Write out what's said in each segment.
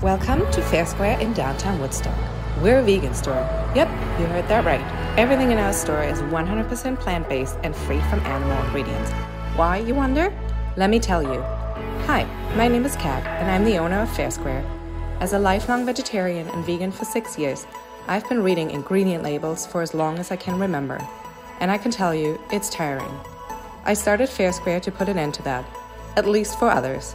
Welcome to Fair Square in downtown Woodstock. We're a vegan store. Yep, you heard that right. Everything in our store is 100% plant based and free from animal ingredients. Why, you wonder? Let me tell you. Hi, my name is Kat, and I'm the owner of Fair Square. As a lifelong vegetarian and vegan for six years, I've been reading ingredient labels for as long as I can remember. And I can tell you, it's tiring. I started Fair Square to put an end to that, at least for others.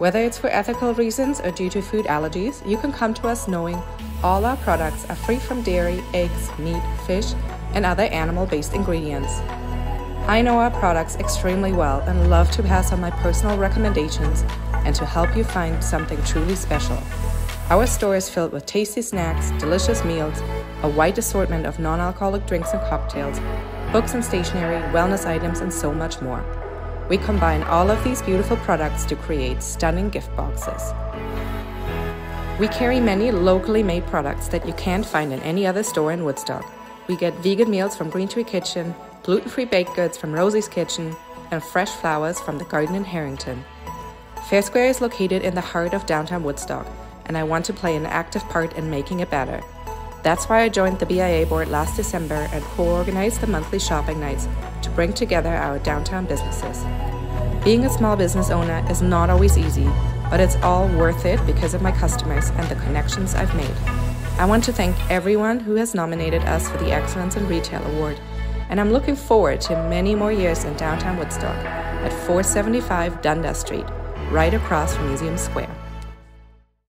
Whether it's for ethical reasons or due to food allergies, you can come to us knowing all our products are free from dairy, eggs, meat, fish, and other animal based ingredients. I know our products extremely well and love to pass on my personal recommendations and to help you find something truly special. Our store is filled with tasty snacks, delicious meals, a wide assortment of non alcoholic drinks and cocktails, books and stationery, wellness items, and so much more. We combine all of these beautiful products to create stunning gift boxes. We carry many locally made products that you can't find in any other store in Woodstock. We get vegan meals from Green Tree Kitchen, gluten free baked goods from Rosie's Kitchen, and fresh flowers from the garden in Harrington. Fair Square is located in the heart of downtown Woodstock, and I want to play an active part in making it better. That's why I joined the BIA board last December and co organized the monthly shopping nights to bring together our downtown businesses. Being a small business owner is not always easy, but it's all worth it because of my customers and the connections I've made. I want to thank everyone who has nominated us for the Excellence in Retail Award, and I'm looking forward to many more years in downtown Woodstock at 475 Dundas Street, right across from Museum Square.